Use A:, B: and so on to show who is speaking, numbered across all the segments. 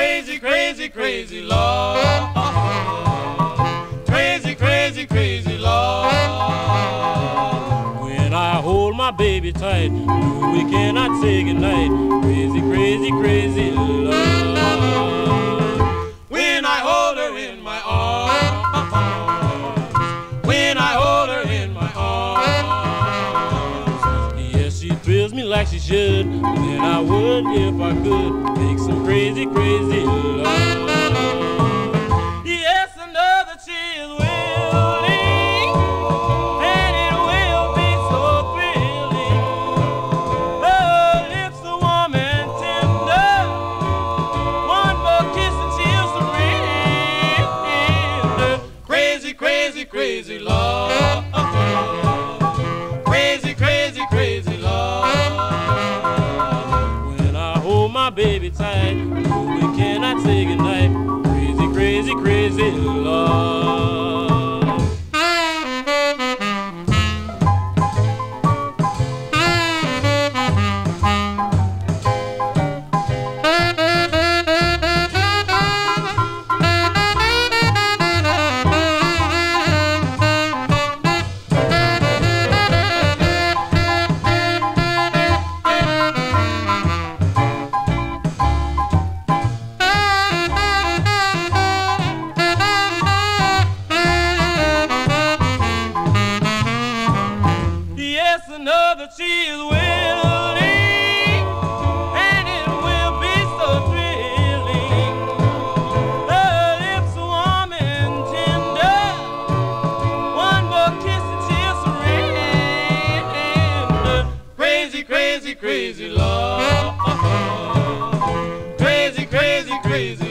A: Crazy, crazy, crazy love. Crazy, crazy, crazy love.
B: When I hold my baby tight, no, we cannot say goodnight. Crazy, crazy, crazy love. Like she should. Then I would, if I could, make some crazy, crazy love. Yes, that she is willing, and it will be so thrilling. Her lips are warm and tender. One more kiss and she'll surrender.
A: Crazy, crazy, crazy love. Crazy, crazy, crazy
B: we cannot say goodnight. Crazy, crazy, crazy love.
A: Crazy, crazy, crazy love. Crazy, crazy, crazy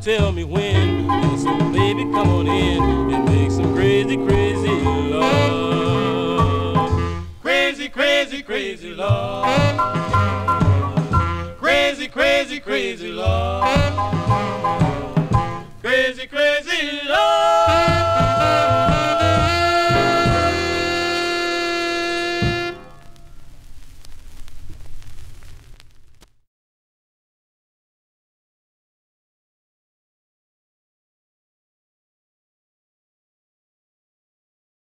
B: tell me when. And so, baby, come on in and make some crazy, crazy love.
A: Crazy, crazy, crazy love. Crazy, crazy, crazy love. Crazy, crazy love.